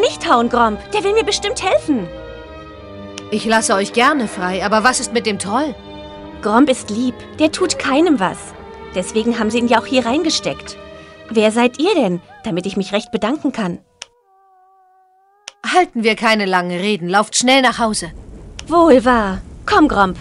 nicht hauen, Gromp. Der will mir bestimmt helfen. Ich lasse euch gerne frei, aber was ist mit dem Troll? Gromp ist lieb. Der tut keinem was. Deswegen haben sie ihn ja auch hier reingesteckt. Wer seid ihr denn, damit ich mich recht bedanken kann? Halten wir keine langen Reden. Lauft schnell nach Hause. Wohl wahr. Komm, Gromp.